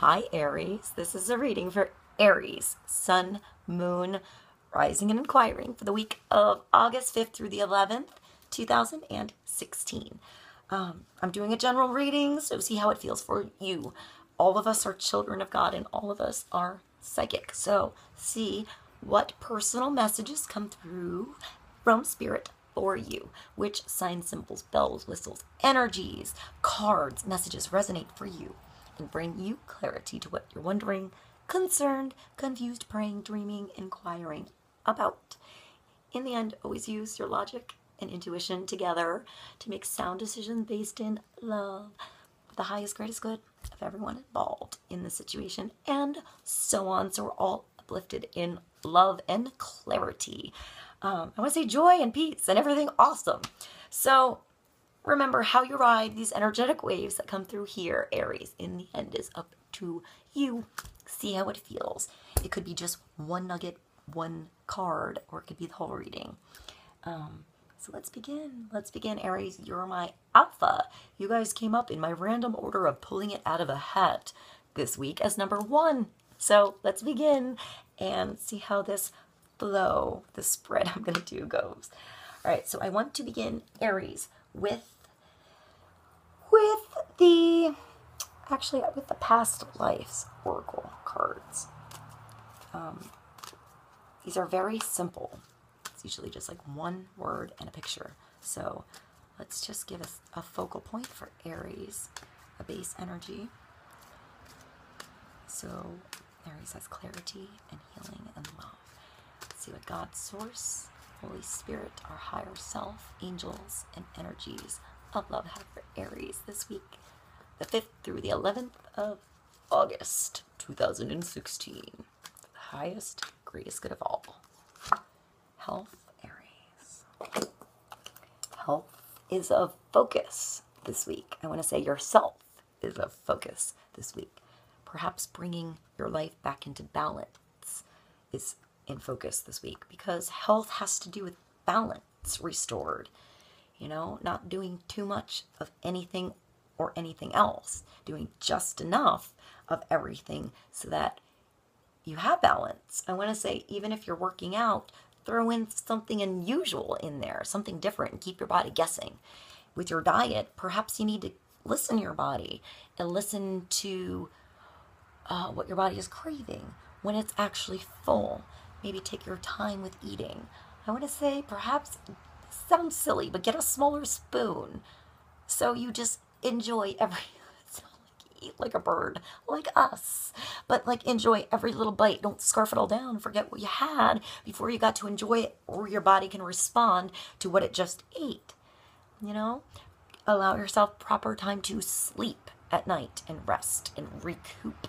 Hi, Aries. This is a reading for Aries, Sun, Moon, Rising and Inquiring for the week of August 5th through the 11th, 2016. Um, I'm doing a general reading, so see how it feels for you. All of us are children of God and all of us are psychic. So see what personal messages come through from Spirit for you. Which sign symbols, bells, whistles, energies, cards, messages resonate for you bring you clarity to what you're wondering, concerned, confused, praying, dreaming, inquiring about. In the end, always use your logic and intuition together to make sound decisions based in love the highest, greatest good of everyone involved in the situation, and so on. So we're all uplifted in love and clarity. Um, I want to say joy and peace and everything awesome. So Remember how you ride these energetic waves that come through here, Aries. In the end is up to you. See how it feels. It could be just one nugget, one card, or it could be the whole reading. Um, so let's begin. Let's begin, Aries. You're my alpha. You guys came up in my random order of pulling it out of a hat this week as number one. So let's begin and see how this flow, the spread I'm going to do goes. All right, so I want to begin, Aries, with with the actually with the past lives oracle cards. Um, these are very simple. It's usually just like one word and a picture. So let's just give us a focal point for Aries, a base energy. So Aries has clarity and healing and love. Let's see what God's source Holy Spirit, our higher self, angels, and energies of love have for Aries this week, the 5th through the 11th of August 2016. The highest, greatest good of all. Health, Aries. Health is a focus this week. I want to say yourself is a focus this week. Perhaps bringing your life back into balance is in focus this week because health has to do with balance restored. You know, not doing too much of anything or anything else, doing just enough of everything so that you have balance. I want to say, even if you're working out, throw in something unusual in there, something different, and keep your body guessing. With your diet, perhaps you need to listen to your body and listen to uh, what your body is craving when it's actually full maybe take your time with eating. I want to say perhaps sounds silly, but get a smaller spoon so you just enjoy every eat like a bird, like us. But like enjoy every little bite. Don't scarf it all down. Forget what you had before you got to enjoy it, or your body can respond to what it just ate. You know, allow yourself proper time to sleep at night and rest and recoup.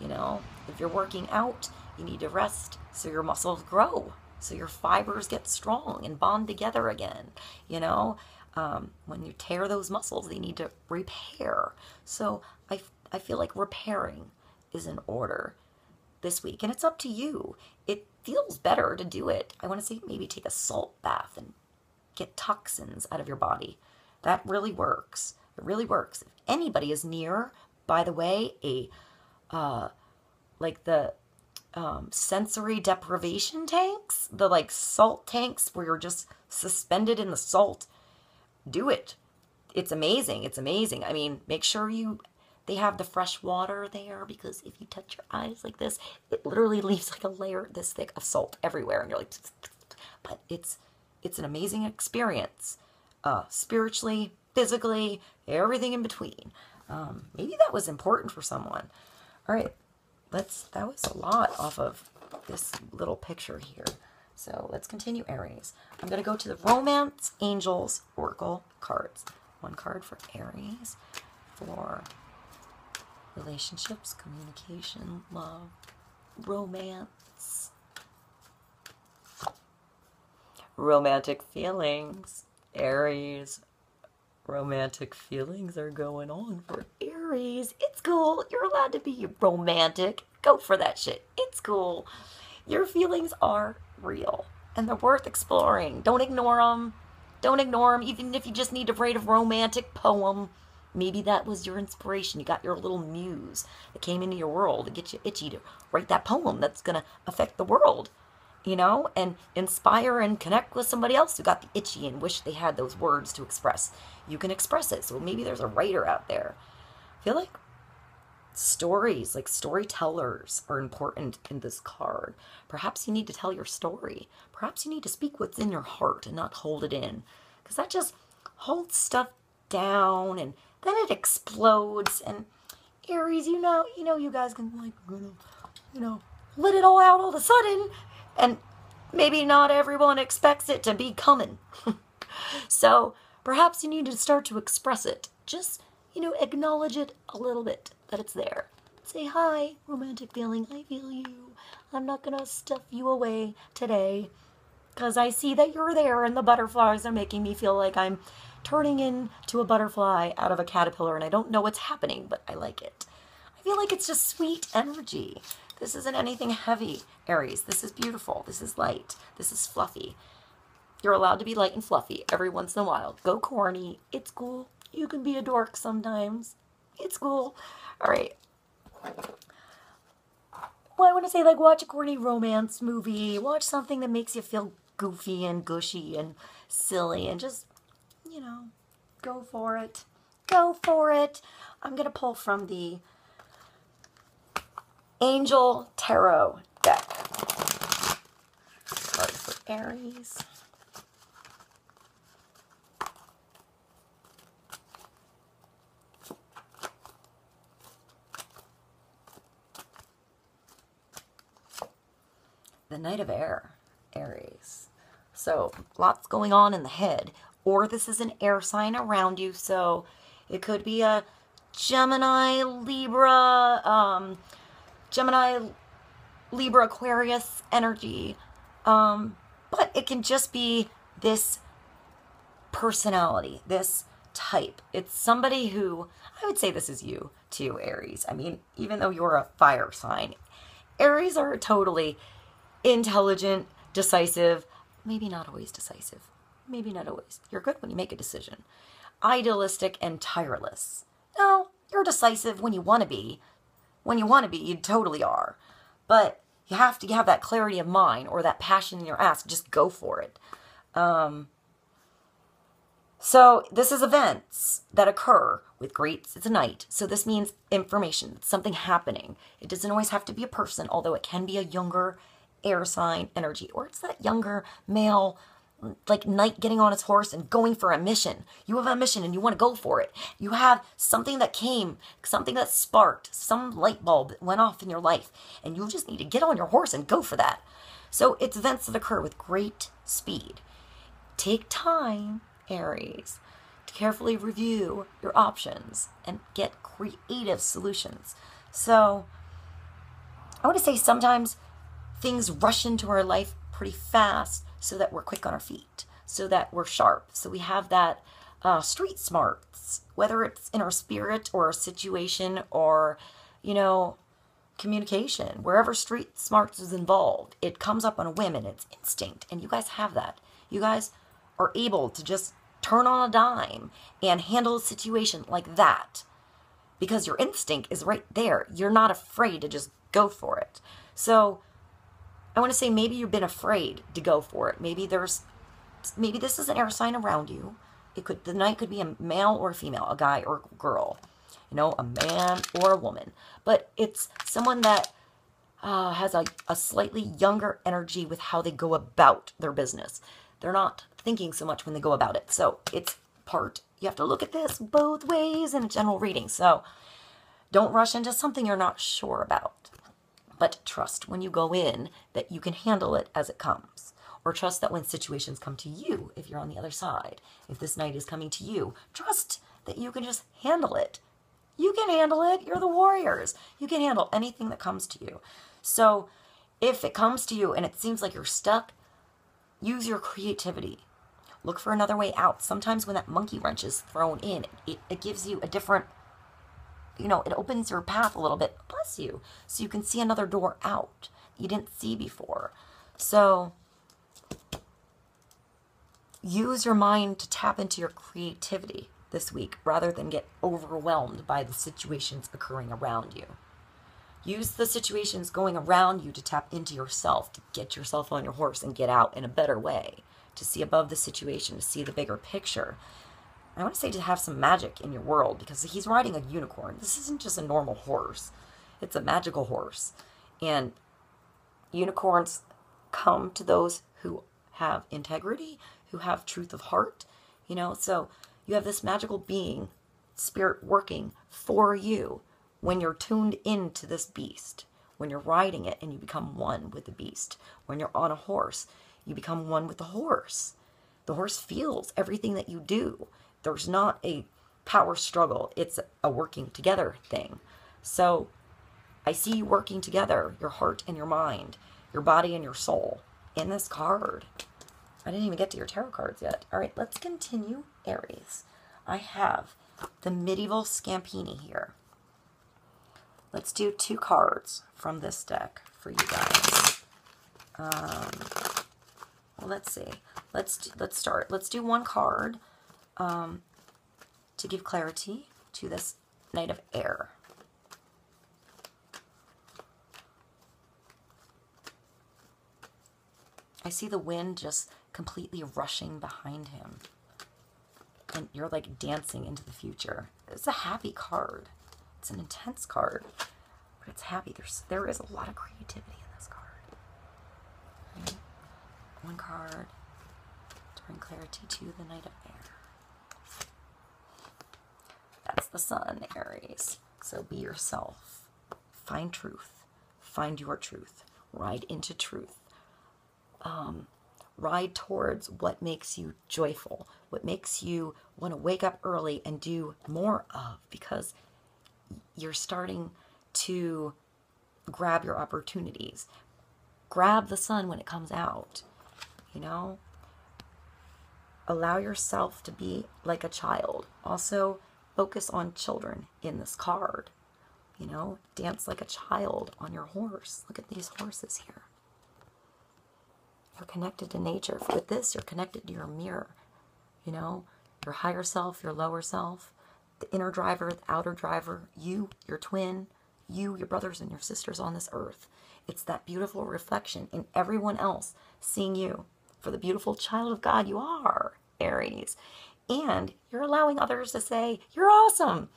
You know, if you're working out, you need to rest so your muscles grow, so your fibers get strong and bond together again. You know, um, when you tear those muscles, they need to repair. So I, I feel like repairing is in order this week, and it's up to you. It feels better to do it. I want to say maybe take a salt bath and get toxins out of your body. That really works. It really works. If anybody is near, by the way, a uh, like the um, sensory deprivation tanks, the like salt tanks where you're just suspended in the salt, do it. It's amazing. It's amazing. I mean, make sure you they have the fresh water there because if you touch your eyes like this, it literally leaves like a layer this thick of salt everywhere, and you're like, but it's it's an amazing experience, uh, spiritually, physically, everything in between. Um, maybe that was important for someone. All right, let's, that was a lot off of this little picture here. So let's continue Aries. I'm going to go to the Romance Angels Oracle cards. One card for Aries for relationships, communication, love, romance, romantic feelings. Aries, romantic feelings are going on for Aries. It's cool. You're allowed to be romantic. Go for that shit. It's cool. Your feelings are real and they're worth exploring. Don't ignore them. Don't ignore them, even if you just need to write a romantic poem. maybe that was your inspiration. You got your little muse that came into your world to get you itchy to write that poem that's going to affect the world, you know, and inspire and connect with somebody else who got the itchy and wish they had those words to express. You can express it. So maybe there's a writer out there. I feel like stories, like storytellers, are important in this card. Perhaps you need to tell your story. Perhaps you need to speak what's in your heart and not hold it in. Because that just holds stuff down and then it explodes and Aries, you know, you know, you guys can like, you know, let it all out all of a sudden, and maybe not everyone expects it to be coming. so perhaps you need to start to express it. Just, you know, acknowledge it a little bit that it's there. Say hi, romantic feeling. I feel you. I'm not gonna stuff you away today, cause I see that you're there, and the butterflies are making me feel like I'm turning into a butterfly out of a caterpillar and I don't know what's happening, but I like it. I feel like it's just sweet energy. This isn't anything heavy, Aries. This is beautiful. This is light. This is fluffy. You're allowed to be light and fluffy every once in a while. Go corny. It's cool. You can be a dork sometimes. It's cool. All right. Well, I want to say, like, watch a corny romance movie. Watch something that makes you feel goofy and gushy and silly and just you know, go for it. Go for it. I'm going to pull from the Angel Tarot deck. Card for Aries. The Knight of Air, Aries. So, lots going on in the head or this is an air sign around you. So it could be a Gemini, Libra, um, Gemini, Libra, Aquarius energy. Um, but it can just be this personality, this type. It's somebody who, I would say this is you too, Aries. I mean, even though you're a fire sign, Aries are totally intelligent, decisive, maybe not always decisive, maybe not always. You're good when you make a decision. Idealistic and tireless. No, you're decisive when you want to be. When you want to be, you totally are. But you have to have that clarity of mind or that passion in your ass. Just go for it. Um, so this is events that occur with great, it's a knight. So this means information, it's something happening. It doesn't always have to be a person, although it can be a younger air sign energy, or it's that younger male like knight getting on his horse and going for a mission. You have a mission and you want to go for it. You have something that came, something that sparked, some light bulb that went off in your life, and you just need to get on your horse and go for that. So it's events that occur with great speed. Take time, Aries, to carefully review your options and get creative solutions. So I want to say sometimes things rush into our life pretty fast so that we're quick on our feet, so that we're sharp, so we have that uh, street smarts, whether it's in our spirit or our situation or, you know, communication, wherever street smarts is involved, it comes up on a whim and it's instinct. And you guys have that. You guys are able to just turn on a dime and handle a situation like that because your instinct is right there. You're not afraid to just go for it. So, I want to say maybe you've been afraid to go for it. Maybe there's, maybe this is an air sign around you. It could, the knight could be a male or a female, a guy or a girl, you know, a man or a woman. But it's someone that uh, has a, a slightly younger energy with how they go about their business. They're not thinking so much when they go about it. So it's part, you have to look at this both ways in a general reading. So don't rush into something you're not sure about but trust when you go in that you can handle it as it comes. Or trust that when situations come to you, if you're on the other side, if this knight is coming to you, trust that you can just handle it. You can handle it. You're the warriors. You can handle anything that comes to you. So if it comes to you and it seems like you're stuck, use your creativity. Look for another way out. Sometimes when that monkey wrench is thrown in, it, it gives you a different you know, it opens your path a little bit, bless you, so you can see another door out you didn't see before. So use your mind to tap into your creativity this week rather than get overwhelmed by the situations occurring around you. Use the situations going around you to tap into yourself, to get yourself on your horse and get out in a better way, to see above the situation, to see the bigger picture. I want to say to have some magic in your world because he's riding a unicorn. This isn't just a normal horse, it's a magical horse. And unicorns come to those who have integrity, who have truth of heart, you know. So you have this magical being, spirit working for you when you're tuned into this beast, when you're riding it and you become one with the beast, when you're on a horse, you become one with the horse. The horse feels everything that you do. There's not a power struggle, it's a working together thing. So I see you working together, your heart and your mind, your body and your soul, in this card. I didn't even get to your tarot cards yet. All right, let's continue Aries. I have the medieval Scampini here. Let's do two cards from this deck for you guys. Um, well, let's see. Let's let's start. Let's do one card um, to give clarity to this Knight of Air. I see the wind just completely rushing behind him. And you're like dancing into the future. It's a happy card. It's an intense card, but it's happy. There's there is a lot of creativity in this card. Right? One card to bring clarity to the Knight of Air. That's the Sun, Aries. So be yourself. Find truth. Find your truth. Ride into truth. Um, ride towards what makes you joyful, what makes you want to wake up early and do more of because you're starting to grab your opportunities. Grab the sun when it comes out, you know? Allow yourself to be like a child. Also, focus on children in this card. You know, dance like a child on your horse. Look at these horses here. You're connected to nature. With this, you're connected to your mirror. You know, your higher self, your lower self the inner driver, the outer driver, you, your twin, you, your brothers and your sisters on this earth. It's that beautiful reflection in everyone else seeing you for the beautiful child of God you are, Aries. And you're allowing others to say, You're awesome.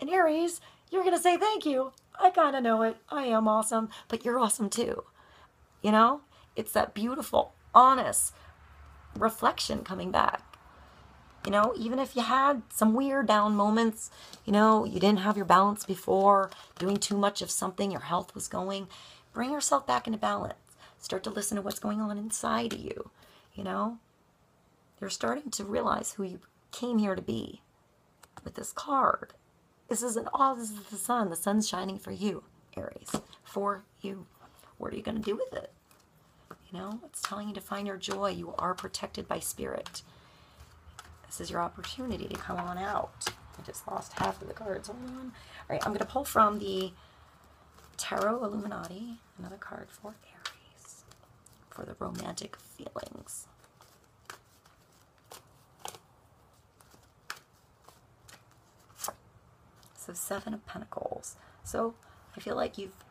And Aries, you're going to say, Thank you. I kind of know it. I am awesome, but you're awesome too. You know, it's that beautiful, honest reflection coming back. You know, even if you had some weird down moments, you know, you didn't have your balance before, doing too much of something, your health was going, bring yourself back into balance. Start to listen to what's going on inside of you, you know? You're starting to realize who you came here to be with this card. This is an all this is the sun. The sun's shining for you, Aries. For you. What are you going to do with it? You know, it's telling you to find your joy. You are protected by spirit. This is your opportunity to come on out. I just lost half of the cards. Hold on. All right, I'm going to pull from the Tarot Illuminati, another card for Aries, for the romantic feelings. So Seven of Pentacles. So I feel like you've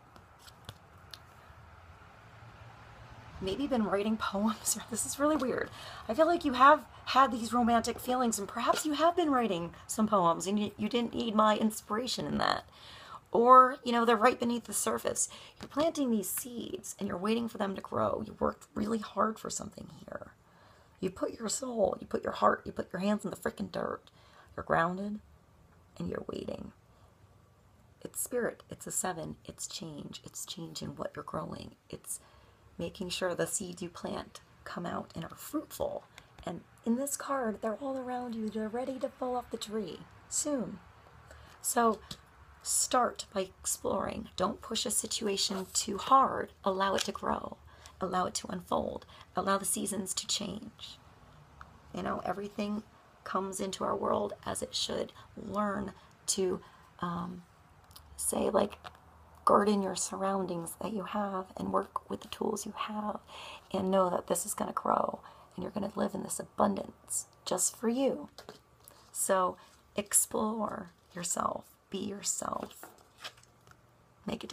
maybe been writing poems. This is really weird. I feel like you have had these romantic feelings and perhaps you have been writing some poems and you, you didn't need my inspiration in that. Or, you know, they're right beneath the surface. You're planting these seeds and you're waiting for them to grow. You worked really hard for something here. You put your soul, you put your heart, you put your hands in the freaking dirt. You're grounded and you're waiting. It's spirit. It's a seven. It's change. It's change in what you're growing. It's making sure the seeds you plant come out and are fruitful. And in this card, they're all around you. They're ready to fall off the tree soon. So start by exploring. Don't push a situation too hard. Allow it to grow. Allow it to unfold. Allow the seasons to change. You know, everything comes into our world as it should. Learn to um, say, like, garden your surroundings that you have and work with the tools you have and know that this is going to grow and you're going to live in this abundance just for you. So explore yourself, be yourself, make a